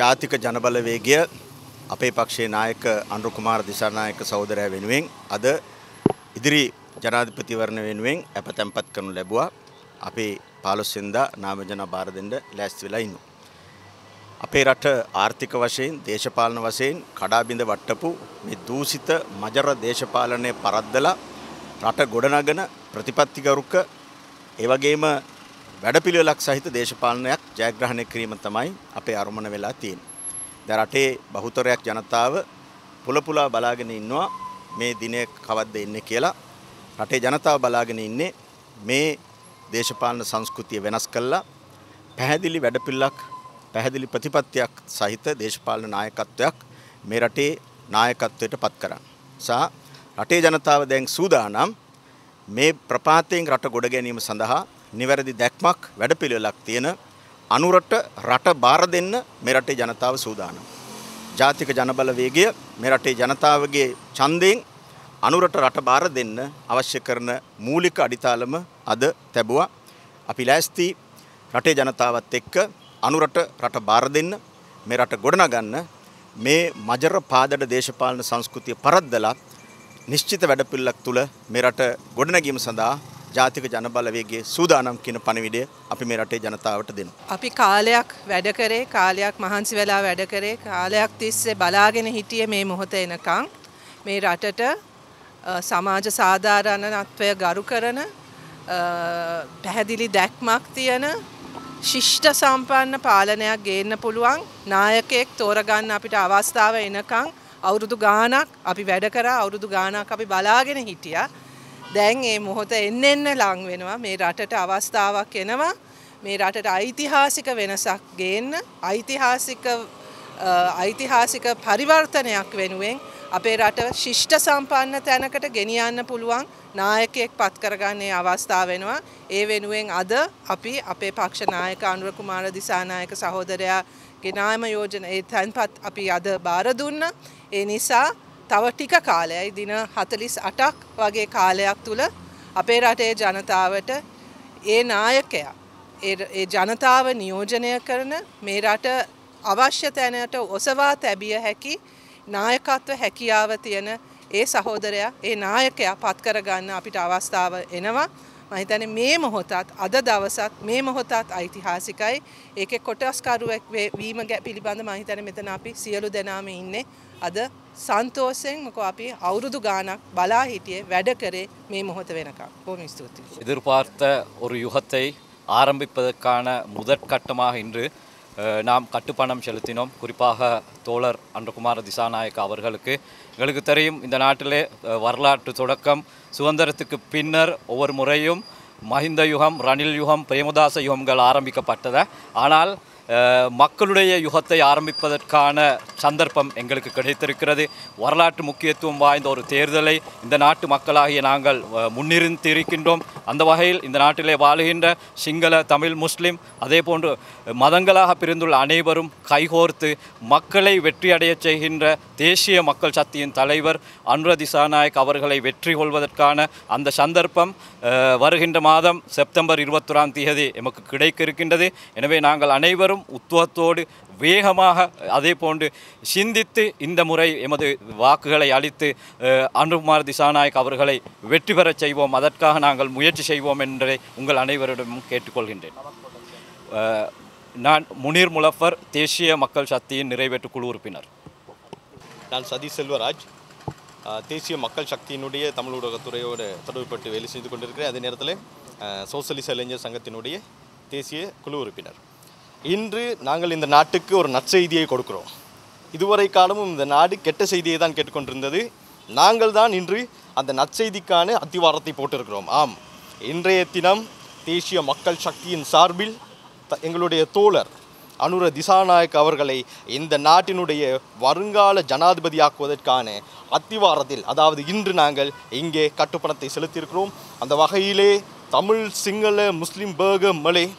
ජාතික ජනබලවේගය අපේ පක්ෂයේ නායක අනුරු කුමාර දිසානායක සහෝදරයා වෙනුවෙන් අද ඉදිරි ජනාධිපතිවරණ වෙනුවෙන් අප තැන්පත් කරනු ලැබුවා. අපේ 15 වෙනිදා නාමජන බාර දෙන්න ලෑස්ති වෙලා ඉන්නවා. අපේ රට ආර්ථික වශයෙන් දේශපාලන වශයෙන් කඩාබිඳ වට්ටපු මේ දූෂිත මජර දේශපාලනය පරද්දලා රට ගොඩනගන ප්‍රතිපත්තිගරුක ඒ වගේම වැඩපිළිවෙලක් සහිත දේශපාලනයක් ජයග්‍රහණය කිරීම තමයි අපේ අරමුණ වෙලා තියෙන්නේ. දැන් රටේ බහුතරයක් ජනතාව පුලපුලා බලාගෙන ඉන්නවා මේ දිනය කවද්ද එන්නේ කියලා. රටේ ජනතාව බලාගෙන ඉන්නේ මේ දේශපාලන සංස්කෘතිය වෙනස් කළා පැහැදිලි වැඩපිළිවෙලක් පැහැදිලි ප්‍රතිපත්තියක් සහිත දේශපාලන නායකත්වයක් මේ රටේ නායකත්වයට පත් කරන්න. සා රටේ ජනතාව දැන් සූදානම් මේ ප්‍රපාතයෙන් රට ගොඩ ගැනීම සඳහා නිවැරදි දැක්මක් වැඩපිළිවෙලක් තියෙන අනුරට රට බාර දෙන්න මේ රටේ ජනතාව සූදානම්. ජාතික ජනබල වේගය මේ රටේ ජනතාවගේ ඡන්දයෙන් අනුරට රට බාර දෙන්න අවශ්‍ය කරන මූලික අඩිතාලම අද තැබුවා. අපි ලෑස්ති රටේ ජනතාවත් එක්ක අනුරට රට බාර දෙන්න මේ රට ගොඩනගන්න මේ මජර පාදඩ දේශපාලන සංස්කෘතිය පරද්දලා නිශ්චිත වැඩපිළිවෙලක් තුල මේ රට ගොඩනැගීම සඳහා ජාතික ජනබලවේගයේ සූදානම් කියන පණිවිඩය අපි මේ රටේ ජනතාවට දෙනවා. අපි කාලයක් වැඩ කරේ කාලයක් මහන්සි වෙලා වැඩ කරේ කාලයක් තිස්සේ බලාගෙන හිටියේ මේ මොහොත එනකං මේ රටට සමාජ සාධාරණත්වය ගරු කරන පැහැදිලි දැක්මක් තියෙන ශිෂ්ට සම්පන්න පාලනයක් ගේන්න පුළුවන් නායකයෙක් තෝරගන්න අපිට අවස්ථාව එනකං අවුරුදු ගානක් අපි වැඩ කරා අවුරුදු ගානක් අපි බලාගෙන හිටියා. දැන් ඒ මොහොත එන්න එන්න ලං වෙනවා මේ රටට අවස්ථාවක් එනවා මේ රටට ඓතිහාසික වෙනසක් ගේන්න ඓතිහාසික ඓතිහාසික පරිවර්තනයක් වෙනුවෙන් අපේ රට ශිෂ්ට සම්පන්න තැනකට ගෙනියන්න පුළුවන් නායකයෙක් පත් කරගන්නේ අවස්ථාව වෙනවා. ඒ වෙනුවෙන් අද අපි අපේ පක්ෂ නායක අනුර කුමාර දිසානායක සහෝදරයා ගෙනාම යෝජන ඒ තැන්පත් අපි අද බාර දුන්න. ඒ නිසා තව ටික කාලයයි. දින 48ක් වගේ කාලයක් තුල අපේ රටේ ජනතාවට ඒ නායකයා ඒ ජනතාව නියෝජනය කරන මේ රට අවශ්‍ය තැනට ඔසවා තැබිය හැකි නායකත්ව හැකියාව තියෙන ඒ සහෝදරයා ඒ නායකයා පත් කරගන්න අපිට අවස්ථාව එනවා. මම හිතන්නේ මේ මොහොතත් අද දවසත් මේ මොහොතත් ඓතිහාසිකයි. ඒකේ කොටස්කරුවෙක් වීම පිළිබඳ මම හිතන්නේ මෙතන අපි සියලු දෙනාම ඉන්නේ. අද සන්තෝෂයෙන් මොකෝ අපි අවුරුදු ගානක් බලා හිටියේ වැඩ කරේ මේ මොහොත වෙනකම් බොහොම ස්තුතියි எதிர்பார்த்த ஒரு யுகத்தை ஆரம்பிப்பதற்கான முதற்கட்டமாக இன்று அஹ், நாம் கட்டுப்பணம் செலுத்தினோம் குறிப்பாக தோழர் அன்றகுமார திசாநாயக் அவர்களுக்கு எங்களுக்கு தெரியும் இந்த நாட்டிலே அஹ், வரலாற்று தொடக்கம் சுதந்திரத்துக்கு பின்னர் ஒவ்வொரு முறையும் மஹிந்த யுகம் ரணில் யுகம் பிரேமதாச யுகங்கள் ஆரம்பிக்கப்பட்டது ஆனால் அஹ், மக்களுடைய யுகத்தை ஆரம்பிப்பதற்கான சந்தர்ப்பம் எங்களுக்கு கிடைத்திருக்கிறது. வரலாற்று முக்கியத்துவம் வாய்ந்த ஒரு தேர்தலை இந்த நாட்டு மக்களாகிய நாங்கள் அஹ், அந்த வகையில் இந்த நாட்டிலே வாழுகின்ற சிங்கள தமிழ் முஸ்லீம் அதே போன்று மதங்களாக பிரிந்துள்ள அனைவரும் கைகோர்த்து மக்களை வெற்றியடைய செய்கின்ற தேசிய மக்கள் சக்தியின் தலைவர் அனுர திசாநாயக் அவர்களை வெற்றி கொள்வதற்கான அந்த சந்தர்ப்பம் வருகின்ற மாதம் செப்டம்பர் இருபத்தொராம் தேதி எமக்கு கிடைக்க இருக்கின்றது எனவே நாங்கள் அனைவரும் உத்துவத்தோடு வேகமாக அதே போன்று சிந்தித்து இந்த முறை எமது வாக்குகளை அளித்து அனுகுமார் திசாநாயக் அவர்களை வெற்றி பெறச் செய்வோம். அதற்காக நாங்கள் முயற்சி செய்வோம் என்பதை உங்கள் அனைவரிடமும் கேட்டுக்கொள்கின்றேன். நான் முனீர் முலஃபர் தேசிய மக்கள் சக்தியின் நிறைவேற்று குழு உறுப்பினர். நான் சதீஷ் செல்வராஜ். தேசிய மக்கள் சக்தியினுடைய தமிழ் ஊடகத்துறையோடு தொடர்புபட்டு வேலை செய்து கொண்டிருக்கிறேன். அதே நேரத்தில் சோசியலிச இளைஞர் சங்கத்தினுடைய தேசிய குழு உறுப்பினர். இன்று நாங்கள் இந்த நாட்டுக்கு ஒரு நற்செய்தியை கொடுக்கிறோம். இதுவரை காலமும் இந்த நாடு கெட்ட செய்தியை தான் கேட்டுக்கொண்டிருந்தது. நாங்கள் தான் இன்று அந்த நற்செய்திக்கான அத்திவாரத்தை போட்டிருக்கிறோம். ஆம். இன்றைய தினம் தேசிய மக்கள் சக்தியின் சார்பில் த- எங்களுடைய தோழர் அனுர திசாநாயக் அவர்களை இந்த நாட்டினுடைய வருங்கால ஜனாதிபதியாக்குவதற்கான அத்திவாரத்தில் அதாவது இன்று நாங்கள் இங்கே கட்டுப்பணத்தை செலுத்தியிருக்கிறோம். அந்த வகையிலே தமிழ் சிங்கள முஸ்லீம் பேக மலை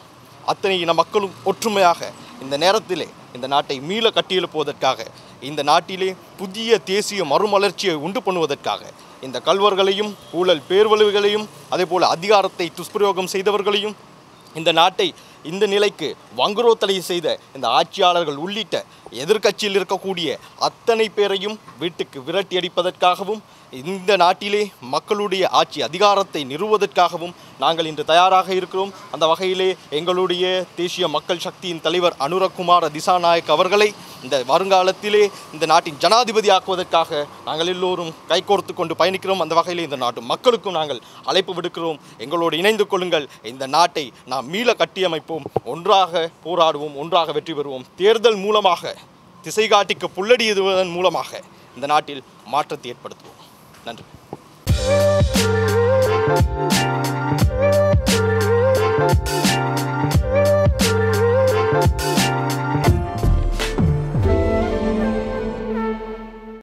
அத்தனை இன மக்களும் ஒற்றுமையாக இந்த நேரத்திலே இந்த நாட்டை மீள கட்டியெழுப்புவதற்காக இந்த நாட்டிலே புதிய தேசிய மறுமலர்ச்சியை உண்டு பண்ணுவதற்காக இந்த கல்வர்களையும் ஊழல் பேர்வலுகளையும் அதேபோல் அதிகாரத்தை துஷ்பிரயோகம் செய்தவர்களையும் இந்த நாட்டை இந்த நிலைக்கு வங்குரோத்தலை செய்த இந்த ஆட்சியாளர்கள் உள்ளிட்ட எதிர்க்கட்சியில் இருக்கக்கூடிய அத்தனை பேரையும் வீட்டுக்கு விரட்டி அடிப்பதற்காகவும் இந்த நாட்டிலே மக்களுடைய ஆட்சி அதிகாரத்தை நிறுவுவதற்காகவும் நாங்கள் இன்று தயாராக இருக்கிறோம். அந்த வகையிலே எங்களுடைய தேசிய மக்கள் சக்தியின் தலைவர் அனுரகுமார திசாநாயக் அவர்களை இந்த வருங்காலத்திலே இந்த நாட்டின் ஜனாதிபதி ஆக்குவதற்காக நாங்கள் எல்லோரும் கைகோர்த்து கொண்டு பயணிக்கிறோம். அந்த வகையிலே இந்த நாட்டு மக்களுக்கும் நாங்கள் அழைப்பு விடுக்கிறோம். எங்களோடு இணைந்து கொள்ளுங்கள். இந்த நாட்டை நாம் மீள கட்டியமைப்போம். ஒன்றாக போராடுவோம் ஒன்றாக வெற்றி பெறுவோம். தேர்தல் மூலமாக திசை காட்டிக்கு புல்லடியதுவதன் மூலமாக இந்த நாட்டில் மாற்றத்தை ஏற்படுத்துவோம். நன்றி.